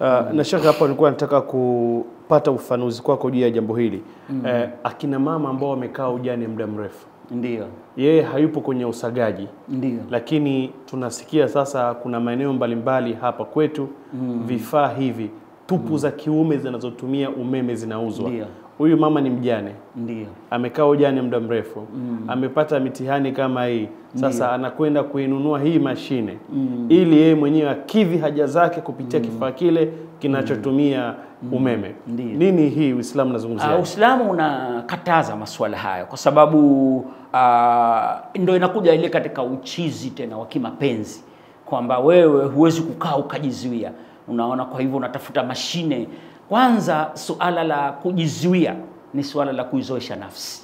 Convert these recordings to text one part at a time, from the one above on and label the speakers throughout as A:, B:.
A: Uh, na shaka hapa nilikuwa nataka kupata ufafanuzi kwako juu ya jambo hili mm. eh, akina mama ambao wamekaa ujane muda mrefu,
B: Ndio,
A: yeye hayupo kwenye usagaji,
B: ndio,
A: lakini tunasikia sasa kuna maeneo mbalimbali hapa kwetu mm. vifaa hivi tupu mm. za kiume zinazotumia umeme zinauzwa. Huyu mama ni mjane,
B: ndio,
A: amekaa ujane muda mrefu amepata mitihani kama hii sasa, Ndiyo. anakwenda kuinunua hii mashine mm. ili yeye mwenyewe akidhi haja zake kupitia kifaa kile kinachotumia mm. umeme.
B: Ndiyo.
A: Nini hii Uislamu unazungumzia?
B: Uh, Uislamu unakataza masuala hayo kwa sababu uh, ndo inakuja ile katika uchizi tena wa kimapenzi kwamba wewe huwezi kukaa ukajizuia, unaona. Kwa hivyo unatafuta mashine. Kwanza suala la kujizuia ni suala la kuizoesha nafsi.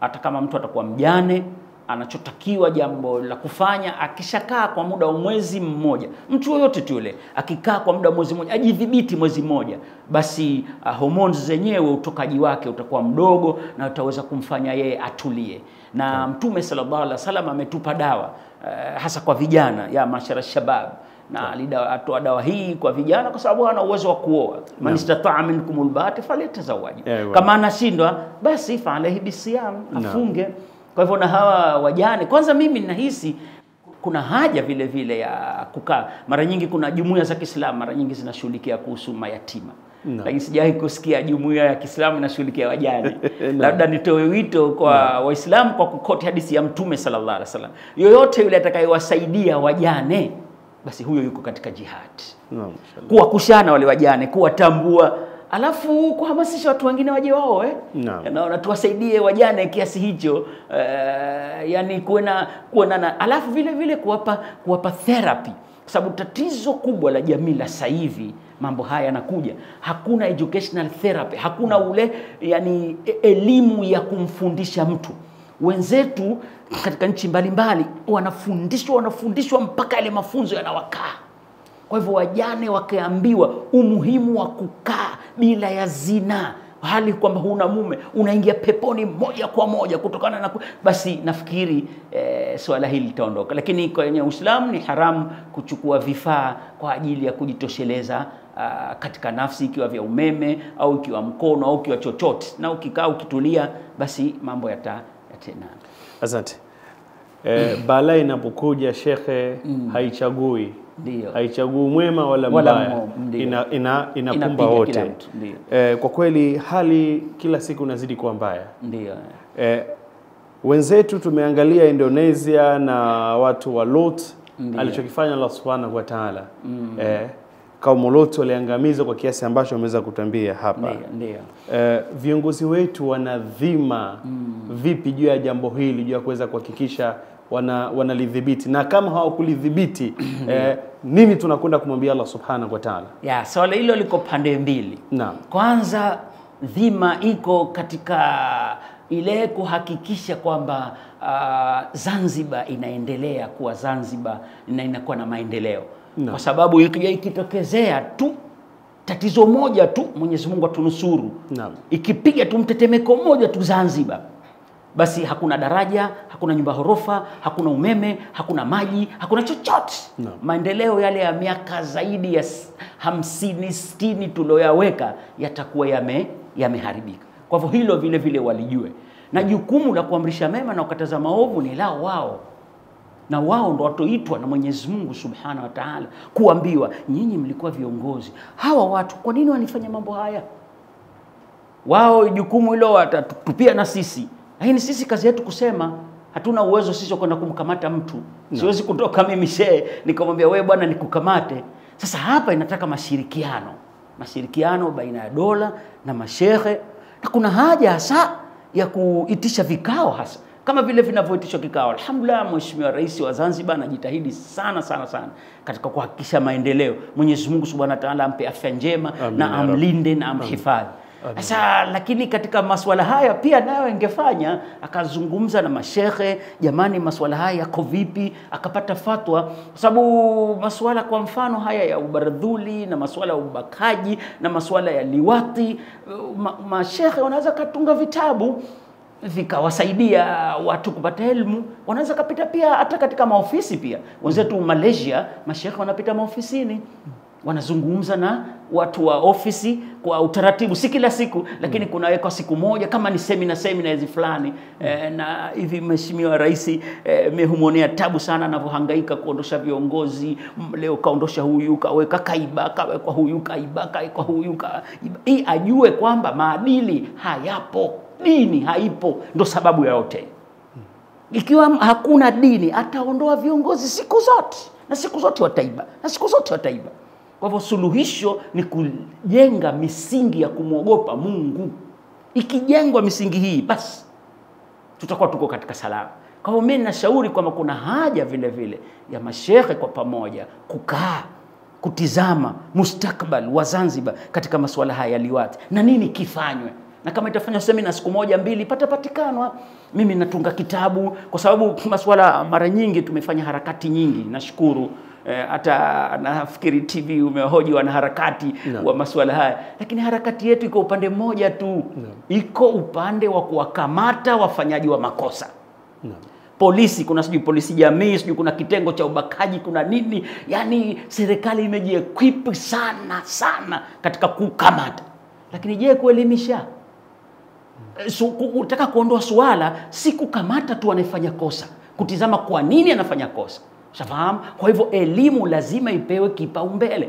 B: Hata kama mtu atakuwa mjane, anachotakiwa jambo la kufanya, akishakaa kwa muda wa mwezi mmoja, mtu yoyote tu yule akikaa kwa muda wa mwezi mmoja, ajidhibiti mwezi mmoja, basi uh, hormones zenyewe utokaji wake utakuwa mdogo na utaweza kumfanya yeye atulie. Na Mtume sallallahu alaihi wasallam ametupa dawa uh, hasa kwa vijana ya mashara shabab na alitoa dawa hii kwa vijana kwa sababu hana uwezo wa kuoa. Man istataa minkumul baati falyatazawaj,
A: Ewa.
B: kama anashindwa basi fa alaihi bisiyam, afunge. Kwa hivyo na hawa wajane, kwanza mimi ninahisi kuna haja vile vile ya kukaa. Mara nyingi kuna jumuiya za Kiislamu mara nyingi zinashughulikia kuhusu mayatima no. lakini sijawahi kusikia jumuiya ya Kiislamu inashughulikia wajane. no. Labda nitoe wito kwa no. Waislamu kwa kukoti hadithi ya Mtume sallallahu alaihi wasallam, yoyote yule atakayewasaidia wajane, basi huyo yuko katika jihad
A: Naam, inshallah.
B: kuwakushana wale wajane, kuwatambua, alafu kuhamasisha watu wengine waje wao eh?
A: Naam.
B: Naona tuwasaidie wajane kiasi hicho uh, yani kuwe na kuwe na na- alafu vile vile kuwapa kuwapa therapy, kwa sababu tatizo kubwa la jamii la sasa hivi mambo haya yanakuja, hakuna educational therapy, hakuna ule yani e- elimu ya kumfundisha mtu wenzetu katika nchi mbalimbali wanafundishwa wanafundishwa mpaka yale mafunzo yanawakaa kwa hivyo wajane wakiambiwa umuhimu wa kukaa bila ya zina, hali kwamba huna mume, unaingia peponi moja kwa moja kutokana na basi nafikiri eh, swala hili litaondoka. Lakini kwenye Uislamu ni haramu kuchukua vifaa kwa ajili ya kujitosheleza uh, katika nafsi, ikiwa vya umeme au ikiwa mkono au ikiwa chochote, na ukikaa ukitulia, basi mambo yata yatena.
A: Asante. E, balaa inapokuja shekhe, mm. haichagui
B: Ndio.
A: haichagui mwema wala mbaya, ina, ina, inakumba wote. Eh, kwa kweli hali kila siku inazidi kuwa mbaya.
B: Ndio.
A: E, wenzetu tumeangalia Indonesia na watu wa Lot alichokifanya Allah subhanahu wa ta'ala. Eh, kaumu Lot waliangamizwa kwa kiasi ambacho wameweza kutambia hapa.
B: Ndio, ndiyo.
A: Uh, viongozi wetu wana dhima vipi juu ya jambo hili juu ya kuweza kuhakikisha wana wanalidhibiti na kama hawakulidhibiti eh, nini tunakwenda kumwambia Allah subhanahu wa ta'ala?
B: Ya, swala hilo liko pande mbili.
A: Naam.
B: Kwanza dhima iko katika ile kuhakikisha kwamba uh, Zanzibar inaendelea kuwa Zanzibar na inakuwa na maendeleo, Kwa sababu ikija ikitokezea tu tatizo moja tu, Mwenyezi Mungu atunusuru,
A: Naam.
B: ikipiga tu mtetemeko mmoja tu Zanzibar, basi hakuna daraja, hakuna nyumba horofa, hakuna umeme, hakuna maji, hakuna chochote.
A: Naam.
B: Maendeleo yale ya miaka zaidi ya hamsini sitini tulioyaweka yatakuwa yame yameharibika. Kwa hivyo hilo vile vile walijue, na jukumu la kuamrisha mema na kukataza maovu ni lao wao na wao ndo watoitwa na Mwenyezi Mungu Subhanahu wa Ta'ala kuambiwa, nyinyi mlikuwa viongozi, hawa watu kwa nini wanifanya mambo haya? Wao jukumu hilo watatupia na sisi, lakini sisi kazi yetu kusema. Hatuna uwezo sisi wa kwenda kumkamata mtu. no. Siwezi kutoka mimi shehe nikamwambia wewe bwana nikukamate. Sasa hapa inataka mashirikiano, mashirikiano baina ya dola na mashehe, na kuna haja hasa ya kuitisha vikao hasa kama vile vinavyoitishwa kikao. Alhamdulillah, Mheshimiwa Rais wa Zanzibar anajitahidi sana sana sana katika kuhakikisha maendeleo. Mwenyezi Mungu Subhanahu wa Ta'ala ampe afya njema
A: Amin
B: na amlinde na amhifadhi. Sasa lakini katika masuala haya pia nayo ingefanya akazungumza na mashehe, jamani, masuala haya yako vipi, akapata fatwa, kwa sababu masuala kwa mfano haya ya ubaradhuli na masuala ya ubakaji na masuala ya liwati, ma, mashehe wanaweza katunga vitabu vikawasaidia watu kupata elimu. Wanaweza kapita pia hata katika maofisi pia. Wenzetu Malaysia, mashekhe wanapita maofisini wanazungumza na watu wa ofisi kwa utaratibu, si kila siku, lakini mm. kunawekwa siku moja kama ni semina semina hizi fulani mm. eh, na hivi Mheshimiwa Rais eh, mehumonea tabu sana anavyohangaika kuondosha viongozi. Leo kaondosha huyu, kaweka kaiba, kawekwa huyu, kaiba, kawekwa huyu, kaiba. Hii ajue kwamba maadili hayapo, dini haipo, ndo sababu ya yote. Mm. Ikiwa hakuna dini, ataondoa viongozi siku zote, na siku zote wataiba, na siku zote wataiba. Kwa hivyo suluhisho ni kujenga misingi ya kumwogopa Mungu. Ikijengwa misingi hii, basi tutakuwa tuko katika salama. Kwa hivyo mimi nashauri kwamba kuna haja vile vile ya mashehe kwa pamoja kukaa kutizama mustakbal wa Zanzibar katika masuala haya ya liwati na nini kifanywe, na kama itafanywa semina siku moja mbili, patapatikanwa. Mimi natunga kitabu kwa sababu masuala mara nyingi tumefanya harakati nyingi, nashukuru Eh, hata nafikiri TV umehoji wanaharakati
A: no.
B: wa masuala haya, lakini harakati yetu iko upande mmoja tu, no. iko upande wa kuwakamata wafanyaji wa makosa.
A: No.
B: Polisi kuna sijui polisi jamii sijui kuna kitengo cha ubakaji kuna nini. Yani serikali imejiequip sana sana katika kukamata. Lakini je kuelimisha? So, su, ku- utaka kuondoa suala si kukamata tu anayefanya kosa kutizama kwa nini anafanya kosa shafahamu? Kwa hivyo elimu lazima ipewe kipaumbele.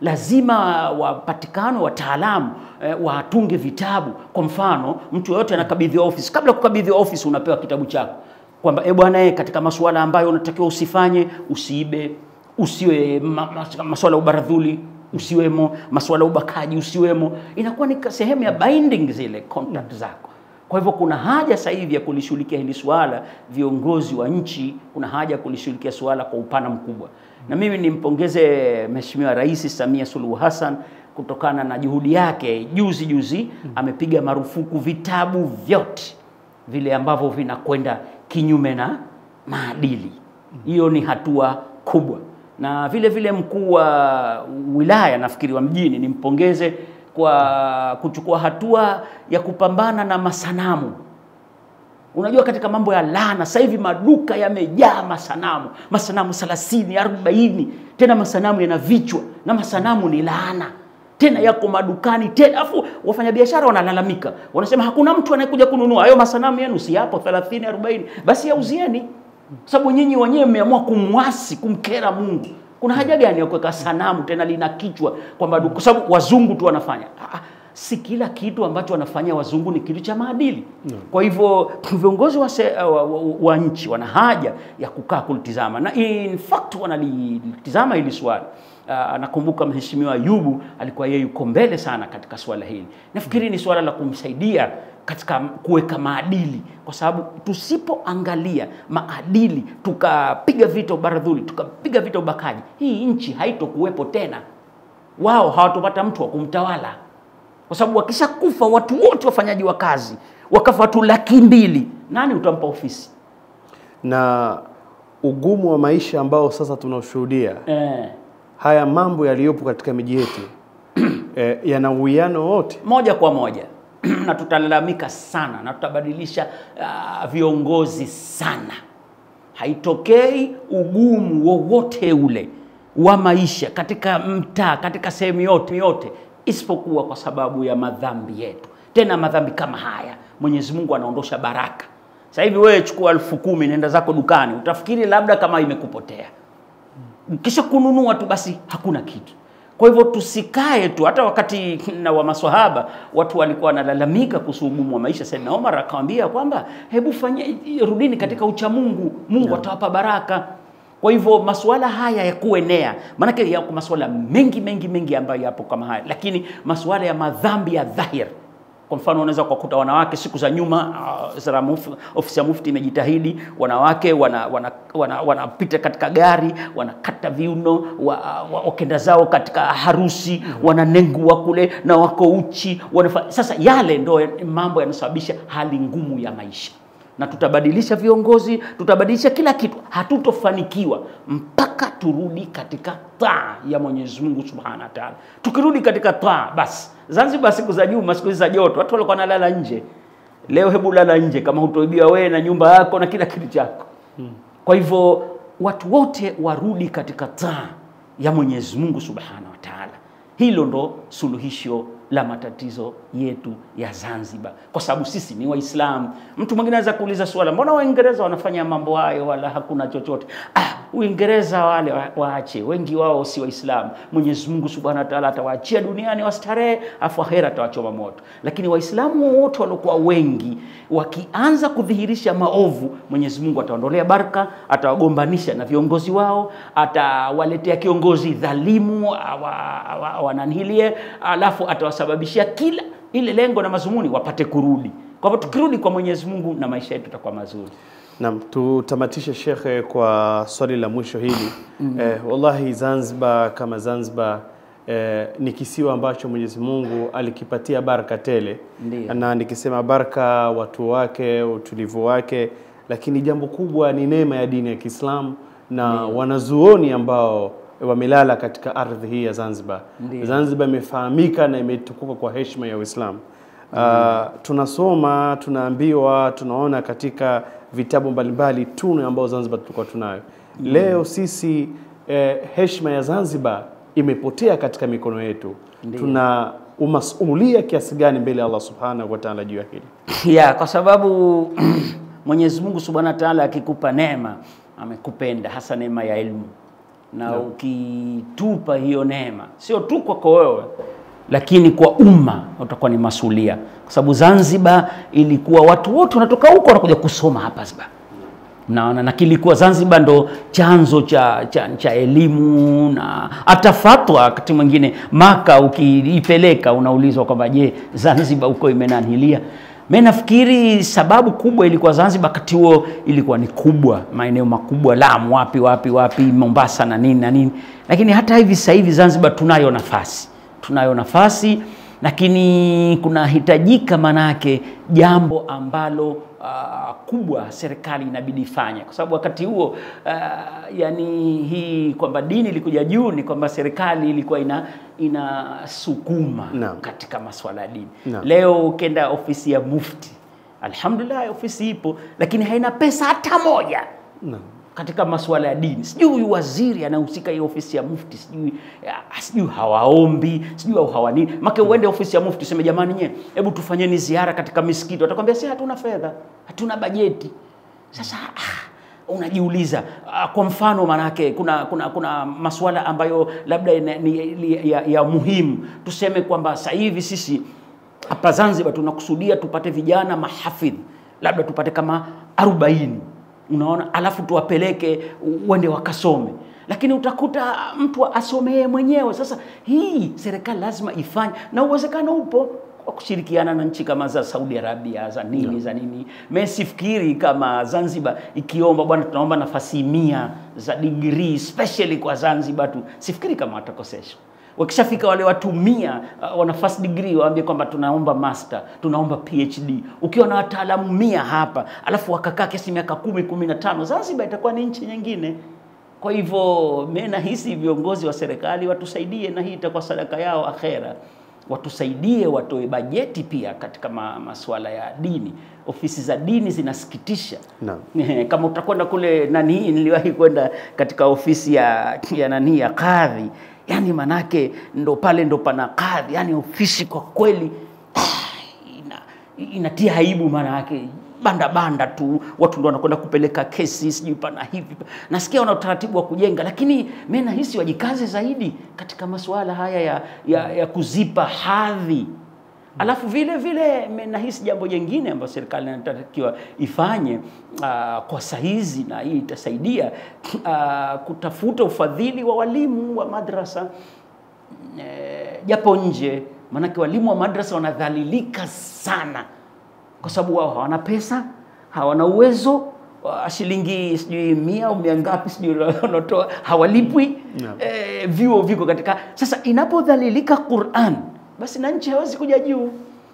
B: Lazima wapatikane wataalamu eh, watunge vitabu. Kwa mfano mtu yoyote anakabidhiwa ofisi. Kabla kukabidhiwa ofisi unapewa kitabu chako. Kwamba e bwana eh, katika masuala ambayo unatakiwa usifanye usiibe. Usiwe ma, masuala ya ubaradhuli usiwemo. Masuala ya ubakaji usiwemo. Inakuwa ni sehemu ya binding zile contract zako kwa hivyo kuna haja sasa hivi ya kulishughulikia hili suala viongozi wa nchi kuna haja ya kulishughulikia suala kwa upana mkubwa. Na mimi nimpongeze mheshimiwa rais samia suluhu hassan kutokana na juhudi yake. Juzi juzi amepiga marufuku vitabu vyote vile ambavyo vinakwenda kinyume na maadili. Hiyo ni hatua kubwa, na vile vile mkuu wa wilaya nafikiri wa mjini nimpongeze kwa kuchukua hatua ya kupambana na masanamu. Unajua, katika mambo ya laana sasa hivi maduka yamejaa masanamu, masanamu 30, 40, tena masanamu yana vichwa na masanamu ni laana. Tena yako madukani tena, afu wafanyabiashara wanalalamika, wanasema hakuna mtu anayekuja kununua. Hayo masanamu yenu, si yapo 30 40, basi yauzieni, sababu nyinyi wenyewe mmeamua kumwasi, kumkera Mungu. Kuna haja gani ya kuweka sanamu tena lina kichwa kwamba kwa sababu wazungu tu wanafanya? Ah, ah, si kila kitu ambacho wanafanya wazungu ni kitu cha maadili. no. Kwa hivyo viongozi wa, wa, wa, wa nchi wana haja ya kukaa kulitizama, na in fact wanalitizama hili swali. Uh, nakumbuka Mheshimiwa Ayubu alikuwa yeye yuko mbele sana katika swala hili. Nafikiri ni swala la kumsaidia katika kuweka maadili, kwa sababu tusipoangalia maadili tukapiga vita ubaradhuli, tukapiga vita ubakaji, hii nchi haitokuwepo tena. Wao hawatopata mtu wa kumtawala, kwa sababu wakishakufa watu wote wafanyaji wa kazi wakafa watu laki mbili, nani utampa ofisi?
A: na ugumu wa maisha ambao sasa tunaoshuhudia
B: Eh,
A: haya mambo yaliyopo katika miji yetu eh, yana uwiano wote
B: moja kwa moja. Na tutalalamika sana na tutabadilisha uh, viongozi sana. Haitokei ugumu wowote ule wa maisha katika mtaa, katika sehemu yote yote, isipokuwa kwa sababu ya madhambi yetu. Tena madhambi kama haya, Mwenyezi Mungu anaondosha baraka. Sasa hivi wewe chukua elfu kumi nenda zako dukani, utafikiri labda kama imekupotea kisha kununua tu basi hakuna kitu. Kwa hivyo tusikae tu. Hata wakati na wa maswahaba watu walikuwa wanalalamika kuhusu ugumu wa maisha, Saidna Omar akawambia kwamba hebu fanye, rudini katika uchamungu, Mungu atawapa baraka. Kwa hivyo masuala haya ya kuenea, maanake yako masuala mengi mengi mengi ambayo yapo kama haya, lakini masuala ya madhambi ya dhahir. Kwa mfano unaweza kukuta wanawake siku za nyuma uh, ofisi ya mufti imejitahidi, wanawake wanapita wana, wana, wana katika gari wanakata viuno wa, wa, wakenda zao katika harusi wananengua kule na wako uchi wanafa, sasa yale ndo mambo yanasababisha hali ngumu ya maisha na tutabadilisha viongozi, tutabadilisha kila kitu, hatutofanikiwa mpaka turudi katika taa ya Mwenyezi Mungu Subhanahu wa Ta'ala. Tukirudi katika taa, basi Zanzibar siku za juma, siku za joto, watu walikuwa wanalala nje. Leo hebu lala nje kama hutoibiwa wewe na nyumba yako na kila kitu chako. Kwa hivyo watu wote warudi katika taa ya Mwenyezi Mungu Subhanahu wa Ta'ala. Hilo ndo suluhisho la matatizo yetu ya Zanzibar, kwa sababu sisi ni Waislamu. Mtu mwingine anaweza kuuliza swala, mbona Waingereza wanafanya mambo hayo wala hakuna chochote? Ah, Uingereza wale waache, wengi wao si Waislamu. Mwenyezi Mungu Subhanahu wa Ta'ala atawaachia duniani wastarehe, afu akhera atawachoma moto. Lakini Waislamu wote waliokuwa wengi wakianza kudhihirisha maovu, Mwenyezi Mungu ataondolea baraka, atawagombanisha na viongozi wao, atawaletea kiongozi dhalimu awa- awa- awananhilie, alafu atawasababishia kila ile lengo na mazumuni wapate kurudi. Kwa hivyo tukirudi kwa Mwenyezi Mungu na maisha yetu yatakuwa mazuri.
A: Naam, tutamatishe shekhe kwa swali la mwisho hili. mm -hmm. Eh, wallahi Zanzibar kama Zanzibar eh, ni kisiwa ambacho Mwenyezi Mungu alikipatia baraka tele,
B: Ndiyo.
A: na nikisema baraka, watu wake, utulivu wake, lakini jambo kubwa ni neema ya dini ya Kiislamu na Ndiyo. wanazuoni ambao wamelala katika ardhi hii ya Zanzibar.
B: Ndiyo.
A: Zanzibar imefahamika na imetukuka kwa heshima ya Uislamu. Uh, tunasoma tunaambiwa, tunaona katika vitabu mbalimbali tunu ambayo Zanzibar tulikuwa tunayo. Leo sisi eh, heshima ya Zanzibar imepotea katika mikono yetu. Tuna umasulia kiasi gani mbele ya Allah subhanahu wa ta'ala juu ya hili?
B: ya kwa sababu Mwenyezi Mungu Subhanahu wa Ta'ala akikupa neema amekupenda hasa neema ya elimu, na no. ukitupa hiyo neema sio tu kwako wewe, lakini kwa umma utakuwa ni masulia, kwa sababu Zanzibar ilikuwa watu wote wanatoka huko wanakuja kusoma hapa Zanzibar naona na kilikuwa Zanzibar ndo chanzo cha, cha, cha elimu na hata fatwa. Wakati mwingine Maka ukiipeleka unaulizwa kwamba je, Zanzibar huko imenanilia. Mimi nafikiri sababu kubwa ilikuwa Zanzibar wakati huo ilikuwa ni kubwa, maeneo makubwa, Lamu, wapi wapi wapi, Mombasa na nini na nini, lakini hata hivi sasa hivi Zanzibar tunayo nafasi, tunayo nafasi lakini kunahitajika manake jambo ambalo uh, kubwa serikali inabidi ifanye, kwa sababu wakati huo uh, yani hii kwamba dini ilikuja juu ni kwamba serikali ilikuwa ina inasukuma
A: no.
B: katika masuala ya dini.
A: no.
B: Leo ukenda ofisi ya mufti, alhamdulillah ofisi ipo, lakini haina pesa hata moja
A: Naam.
B: Katika masuala ya dini. Sijui huyu waziri anahusika hiyo ofisi ya mufti, sijui sijui hawaombi, sijui au hawanini. Make uende ofisi ya mufti useme jamani, nye hebu tufanyeni ziara katika misikiti, watakwambia si hatuna fedha, hatuna bajeti. Sasa ah, unajiuliza ah, kwa mfano manake kuna kuna kuna masuala ambayo labda ni ni ya, ya muhimu tuseme kwamba sasa hivi sisi hapa Zanzibar tunakusudia tupate vijana mahafidh, labda tupate kama 40 unaona, alafu tuwapeleke wende wakasome, lakini utakuta mtu asomee mwenyewe. Sasa hii serikali lazima ifanye, na uwezekano upo kwa kushirikiana na nchi kama za Saudi Arabia za nini za nini. Mimi sifikiri kama Zanzibar ikiomba bwana, tunaomba nafasi mia za degree specially kwa Zanzibar tu, sifikiri kama watakoseshwa wakishafika wale watu mia uh, wana first degree waambie kwamba tunaomba master tunaomba phd ukiwa na wataalamu mia hapa alafu wakakaa kiasi miaka kumi kumi na tano zanzibar itakuwa ni nchi nyingine. Kwa hivyo mi nahisi viongozi wa serikali watusaidie na hii itakuwa sadaka yao akhera. Watusaidie watoe bajeti pia katika ma, masuala ya dini. Ofisi za dini zinasikitisha. No. Kama utakwenda kule nani, niliwahi kwenda katika ofisi ya, ya nani ya kadhi, yani manake ndo pale ndo pana kadhi, yani ofisi kwa kweli. Ina, inatia aibu, maana yake banda banda tu, watu ndo wanakwenda kupeleka kesi, sijui pana hivi. Nasikia wana utaratibu wa kujenga, lakini mimi nahisi wajikaze zaidi katika masuala haya ya, ya, ya kuzipa hadhi Alafu vile vile nahisi jambo jingine ambayo serikali inatakiwa ifanye uh, kwa sahizi na hii itasaidia uh, kutafuta ufadhili wa walimu wa madrasa japo japo nje, maanake walimu wa madrasa wanadhalilika sana kwa sababu wao hawana pesa, hawana uwezo wa shilingi sijui mia au mia ngapi sijui wanatoa hawalipwi.
A: Yeah.
B: E, vyuo viko katika sasa, inapodhalilika Qur'an basi na nchi hawezi kuja juu.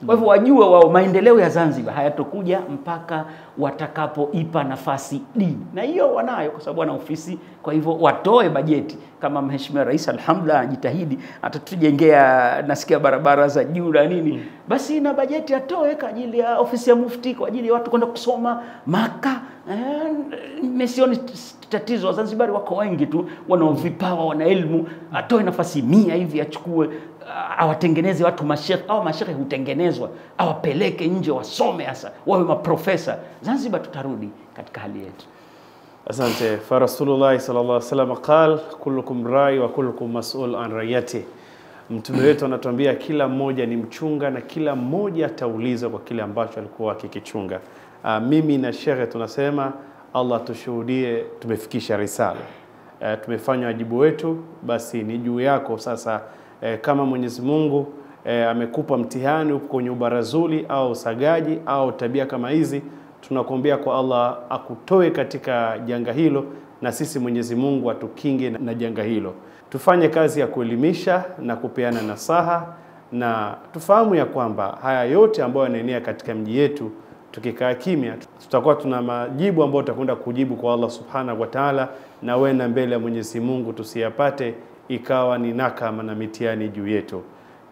B: Kwa hivyo wajue wao maendeleo ya Zanzibar hayatokuja mpaka watakapoipa nafasi dini, na hiyo wanayo kwa sababu wana ofisi. Kwa hivyo watoe bajeti kama Mheshimiwa Rais alhamdulillah anajitahidi, atatujengea nasikia barabara za juu na nini, basi na bajeti atoe kwa ajili ya ofisi ya Mufti, kwa ajili ya watu kwenda kusoma Maka. Eh, mesioni tatizo. Wazanzibari wako wengi tu wanaovipawa wana elimu, atoe nafasi mia hivi achukue awatengeneze watu mashekhe au mashekhe hutengenezwa, awapeleke nje wasome, hasa wawe maprofesa. Zanzibar tutarudi katika hali yetu.
A: Asante. Fa Rasulullahi sallallahu alaihi wasallam qal kullukum rai wa kullukum mas'ul an rayati. Mtume wetu anatuambia kila mmoja ni mchunga na kila mmoja ataulizwa kwa kile ambacho alikuwa akikichunga. Uh, mimi na shekhe tunasema Allah tushuhudie tumefikisha risala. Uh, tumefanya wajibu wetu, basi ni juu yako sasa. Uh, kama Mwenyezi Mungu eh, amekupa mtihani upo kwenye ubarazuli au usagaji au tabia kama hizi, tunakuombea kwa Allah akutoe katika janga hilo, na sisi Mwenyezi Mungu atukinge na janga hilo. Tufanye kazi ya kuelimisha na kupeana nasaha, na tufahamu ya kwamba haya yote ambayo yanaenea katika mji yetu tukikaa kimya tutakuwa tuna majibu ambayo tutakwenda kujibu kwa Allah subhanahu wa ta'ala, na wena mbele ya Mwenyezi Mungu tusiyapate ikawa ni nakama na mitihani juu yetu.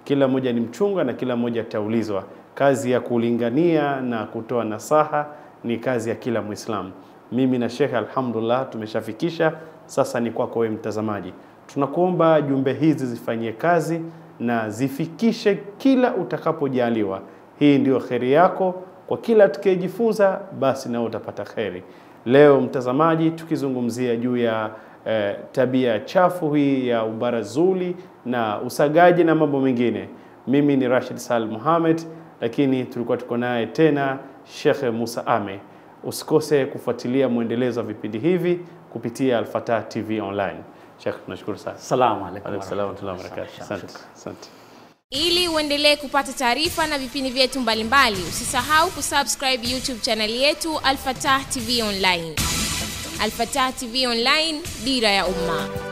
A: Kila mmoja ni mchunga na kila mmoja ataulizwa. Kazi ya kulingania na kutoa nasaha ni kazi ya kila Muislamu. Mimi na shekhe alhamdulillah tumeshafikisha, sasa ni kwako wewe mtazamaji. Tunakuomba jumbe hizi zifanyie kazi na zifikishe kila utakapojaliwa. Hii ndio kheri yako kwa kila atakayejifunza basi nao utapata kheri. Leo mtazamaji, tukizungumzia juu ya eh, tabia chafu hii ya ubarazuli na usagaji na mambo mengine. Mimi ni Rashid Sal Muhammad, lakini tulikuwa tuko naye tena Sheikh Musa Ame. Usikose kufuatilia mwendelezo wa vipindi hivi kupitia Alfatah TV online. Sheikh, tunashukuru sana.
B: Asalamu alaykum.
A: Asalamu salaam wa
B: warahmatullahi
A: rahmatullahi wa barakatuh.
B: wabarakatuh.
A: Asante. Asante.
C: Ili uendelee kupata taarifa na vipindi vyetu mbalimbali, usisahau kusubscribe YouTube chaneli yetu Al-Fatah TV Online. Al-Fatah TV Online, dira ya umma.